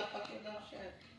chapa que dá chefe.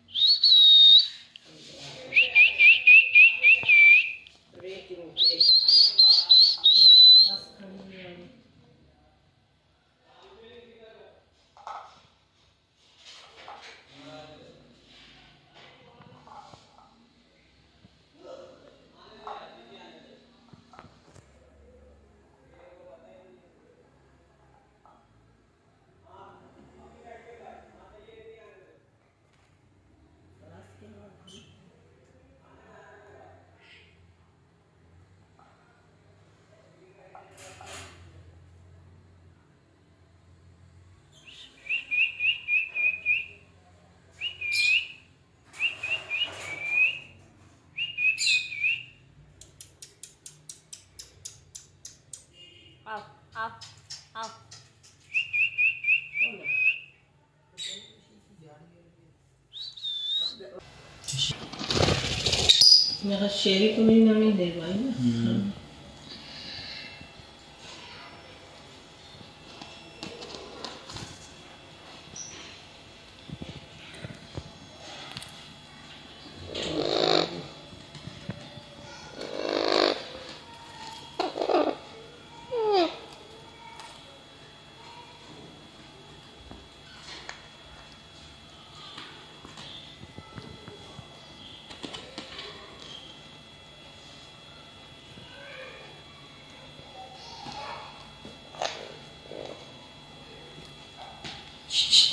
आओ आओ आओ मेरा शेरी तो नहीं नमी दे भाई ना। Shh.